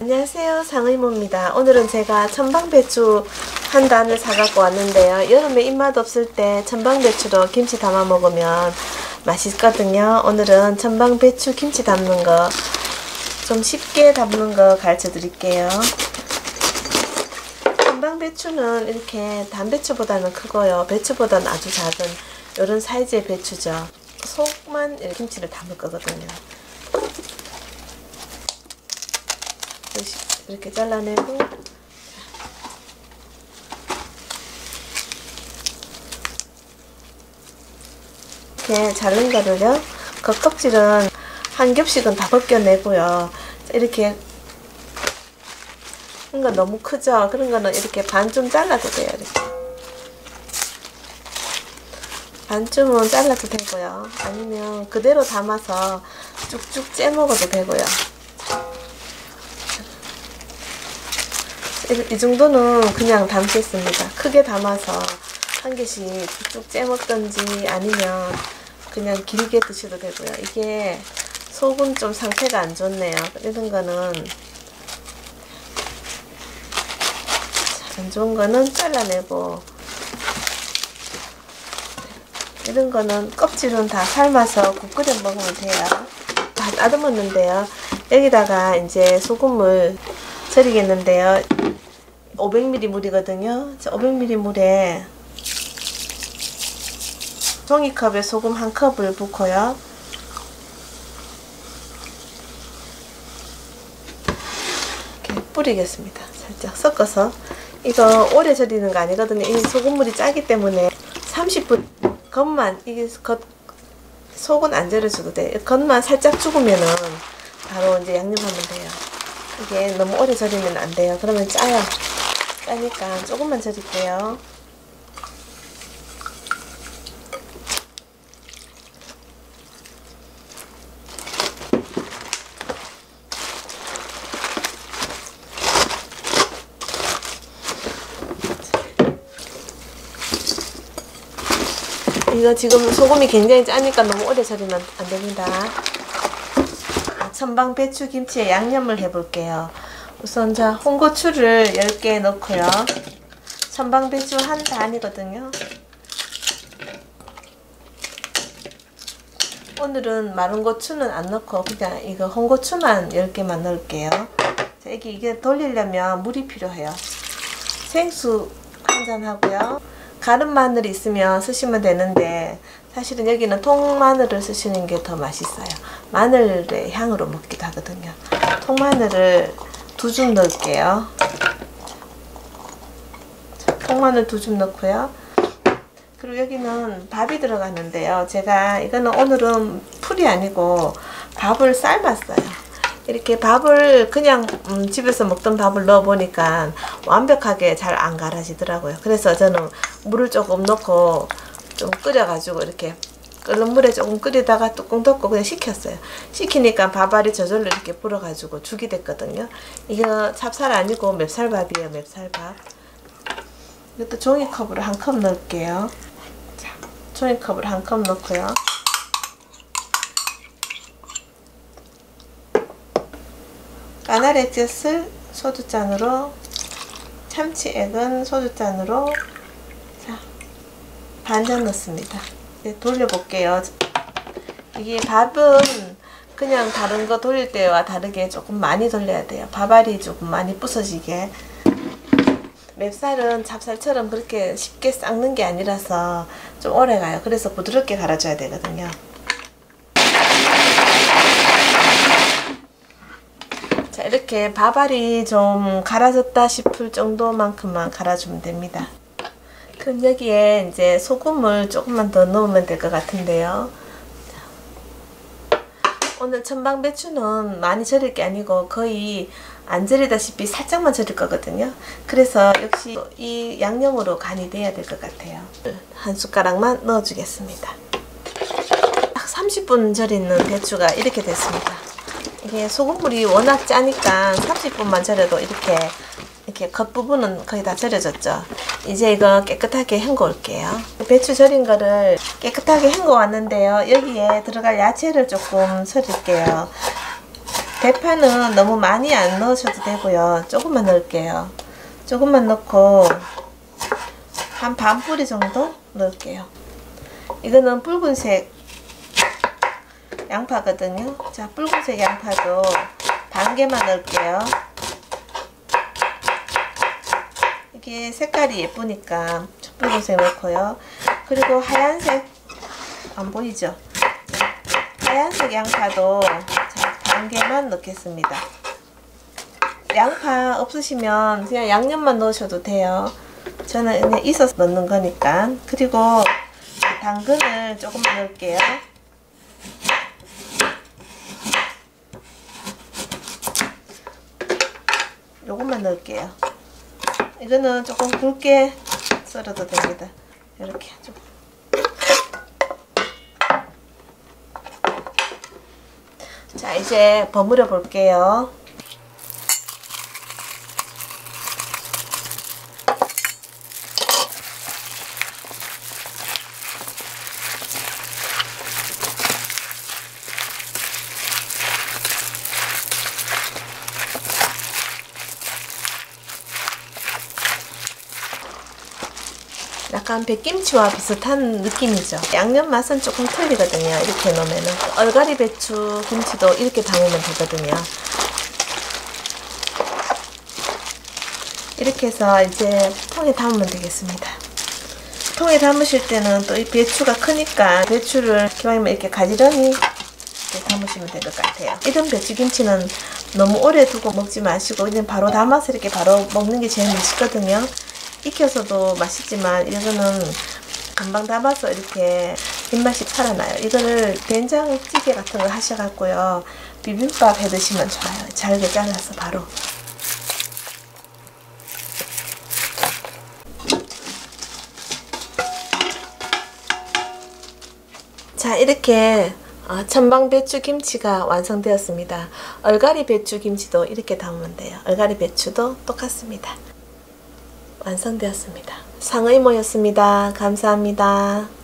안녕하세요. 상의모입니다. 오늘은 제가 천방배추 한 단을 사갖고 왔는데요. 여름에 입맛 없을 때 천방배추로 김치 담아 먹으면 맛있거든요. 오늘은 천방배추 김치 담는 거 좀 쉽게 담는 거 가르쳐 드릴게요. 천방배추는 이렇게 단배추보다는 크고요. 배추보다는 아주 작은 이런 사이즈의 배추죠. 속만 김치를 담을 거거든요 이렇게 잘라내고. 이렇게 자른 거를요. 겉껍질은 한 겹씩은 다 벗겨내고요. 이렇게 거 너무 크죠? 그런 거는 이렇게 반 좀 잘라도 돼요 이렇게. 반쯤은 잘라도 되고요. 아니면 그대로 담아서 쭉쭉 째 먹어도 되고요 이 정도는 그냥 담겠습니다. 크게 담아서 한 개씩 쭉 째먹던지 아니면 그냥 길게 드셔도 되고요. 이게 속은 좀 상태가 안 좋네요. 이런 거는 안 좋은 거는 잘라내고 이런 거는 껍질은 다 삶아서 국 끓여 먹으면 돼요. 다 따듬었는데요. 여기다가 이제 소금을 절이겠는데요. 500ml 물이거든요. 500ml 물에 종이컵에 소금 한 컵을 붓고요. 이렇게 뿌리겠습니다. 살짝 섞어서 이거 오래 절이는 거 아니거든요. 이 소금물이 짜기 때문에 30분 겉만 이게 겉 속은 안 절여줘도 돼. 겉만 살짝 죽으면은 바로 이제 양념하면 돼요. 이게 너무 오래 절이면 안 돼요. 그러면 짜요. 짜니까 조금만 절일게요. 이거 지금 소금이 굉장히 짜니까 너무 오래 절이면 안 됩니다. 천방 배추 김치에 양념을 해볼게요. 우선 자 홍고추를 10개 넣고요. 천방 배추 한 단이거든요. 오늘은 마른 고추는 안 넣고 그냥 이거 홍고추만 10개만 넣을게요. 자, 이게, 이게 돌리려면 물이 필요해요. 생수 한 잔 하고요. 가른 마늘이 있으면 쓰시면 되는데 사실은 여기는 통마늘을 쓰시는 게 더 맛있어요. 마늘의 향으로 먹기도 하거든요. 통마늘을 두 줌 넣을게요. 통마늘 두 줌 넣고요. 그리고 여기는 밥이 들어가는데요. 제가 이거는 오늘은 풀이 아니고 밥을 삶았어요. 이렇게 밥을 그냥 음, 집에서 먹던 밥을 넣어 보니까 완벽하게 잘 안 갈아지더라고요. 그래서 저는 물을 조금 넣고 좀 끓여가지고 이렇게 끓는 물에 조금 끓이다가 뚜껑 덮고 그냥 식혔어요. 식히니까 밥알이 저절로 이렇게 불어가지고 죽이 됐거든요. 이거 찹쌀 아니고 맵쌀밥이에요. 맵쌀밥. 이것도 종이컵으로 한 컵 넣을게요. 자, 종이컵으로 한 컵 넣고요. 까나레젓을 소주잔으로 참치액은 소주잔으로 자 반잔 넣습니다. 이제 돌려볼게요. 이게 밥은 그냥 다른 거 돌릴 때와 다르게 조금 많이 돌려야 돼요. 밥알이 조금 많이 부서지게 맵쌀은 찹쌀처럼 그렇게 쉽게 삭는 게 아니라서 좀 오래 가요. 그래서 부드럽게 갈아줘야 되거든요. 자 이렇게 밥알이 좀 갈아졌다 싶을 정도만큼만 갈아주면 됩니다. 그럼 여기에 이제 소금을 조금만 더 넣으면 될 것 같은데요. 오늘 천방배추는 많이 절일 게 아니고 거의 안 절이다시피 살짝만 절일 거거든요. 그래서 역시 이 양념으로 간이 돼야 될 것 같아요. 한 숟가락만 넣어주겠습니다. 딱 30분 절이는 배추가 이렇게 됐습니다. 이게 소금물이 워낙 짜니까 30분만 절여도 이렇게 이렇게 겉부분은 거의 다 절여졌죠. 이제 이거 깨끗하게 헹궈 올게요. 배추 절인 거를 깨끗하게 헹궈 왔는데요. 여기에 들어갈 야채를 조금 썰을게요. 대파는 너무 많이 안 넣으셔도 되고요. 조금만 넣을게요. 조금만 넣고 한 반 뿌리 정도 넣을게요. 이거는 붉은색 양파거든요. 자, 붉은색 양파도 반 개만 넣을게요. 이게 색깔이 예쁘니까 붉은색 넣고요. 그리고 하얀색 안 보이죠? 하얀색 양파도 자, 반 개만 넣겠습니다. 양파 없으시면 그냥 양념만 넣으셔도 돼요. 저는 그냥 있어서 넣는 거니까. 그리고 당근을 조금만 넣을게요. 요것만 넣을게요. 이거는 조금 굵게 썰어도 됩니다. 이렇게 좀. 자, 이제 버무려 볼게요. 약간 백김치와 비슷한 느낌이죠. 양념 맛은 조금 틀리거든요. 이렇게 넣으면은 얼갈이 배추 김치도 이렇게 담으면 되거든요. 이렇게 해서 이제 통에 담으면 되겠습니다. 통에 담으실 때는 또 이 배추가 크니까 배추를 기왕이면 이렇게 가지런히 이렇게 담으시면 될 것 같아요. 이런 배추김치는 너무 오래 두고 먹지 마시고 그냥 바로 담아서 이렇게 바로 먹는 게 제일 맛있거든요. 익혀서도 맛있지만 이거는 금방 담아서 이렇게 입맛이 살아나요. 이거를 된장찌개 같은 거 하셔갖고요. 비빔밥 해 드시면 좋아요. 잘게 잘라서 바로. 자 이렇게 어, 천방 배추 김치가 완성되었습니다. 얼갈이 배추 김치도 이렇게 담으면 돼요. 얼갈이 배추도 똑같습니다. 완성되었습니다. 상의 모였습니다. 감사합니다.